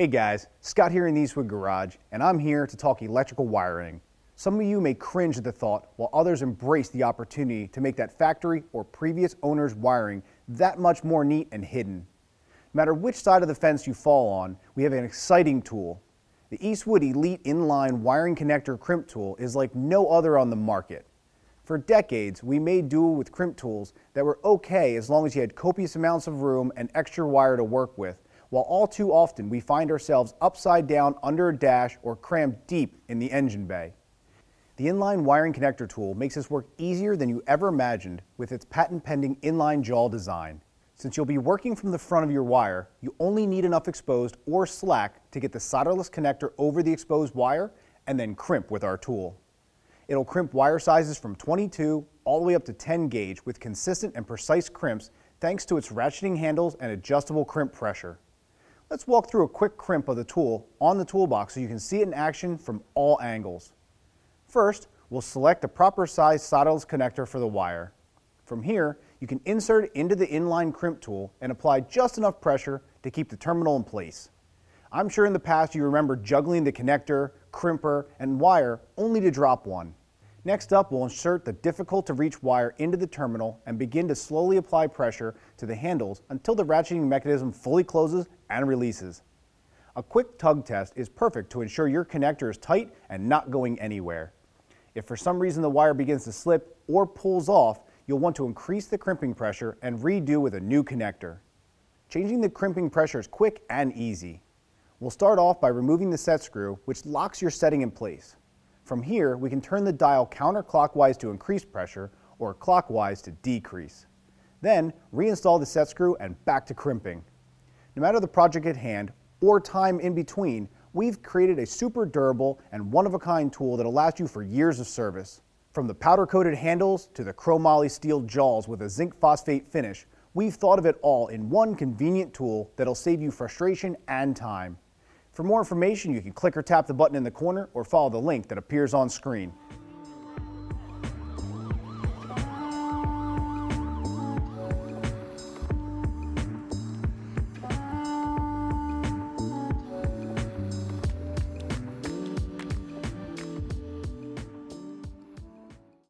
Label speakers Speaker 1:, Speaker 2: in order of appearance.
Speaker 1: Hey guys, Scott here in the Eastwood Garage, and I'm here to talk electrical wiring. Some of you may cringe at the thought, while others embrace the opportunity to make that factory or previous owner's wiring that much more neat and hidden. No matter which side of the fence you fall on, we have an exciting tool. The Eastwood Elite Inline Wiring Connector Crimp Tool is like no other on the market. For decades, we made do with crimp tools that were okay as long as you had copious amounts of room and extra wire to work with, while all too often we find ourselves upside down under a dash or crammed deep in the engine bay. The inline wiring connector tool makes this work easier than you ever imagined with its patent pending inline jaw design. Since you'll be working from the front of your wire, you only need enough exposed or slack to get the solderless connector over the exposed wire and then crimp with our tool. It'll crimp wire sizes from 22 all the way up to 10 gauge with consistent and precise crimps thanks to its ratcheting handles and adjustable crimp pressure. Let's walk through a quick crimp of the tool on the toolbox so you can see it in action from all angles. First, we'll select the proper size solderless connector for the wire. From here, you can insert it into the inline crimp tool and apply just enough pressure to keep the terminal in place. I'm sure in the past you remember juggling the connector, crimper, and wire only to drop one. Next up, we'll insert the difficult to reach wire into the terminal and begin to slowly apply pressure to the handles until the ratcheting mechanism fully closes and releases. A quick tug test is perfect to ensure your connector is tight and not going anywhere. If for some reason the wire begins to slip or pulls off, you'll want to increase the crimping pressure and redo with a new connector. Changing the crimping pressure is quick and easy. We'll start off by removing the set screw, which locks your setting in place. From here, we can turn the dial counterclockwise to increase pressure or clockwise to decrease. Then, reinstall the set screw and back to crimping. No matter the project at hand or time in between, we've created a super durable and one-of-a-kind tool that'll last you for years of service. From the powder-coated handles to the chromoly steel jaws with a zinc phosphate finish, we've thought of it all in one convenient tool that'll save you frustration and time. For more information, you can click or tap the button in the corner or follow the link that appears on screen.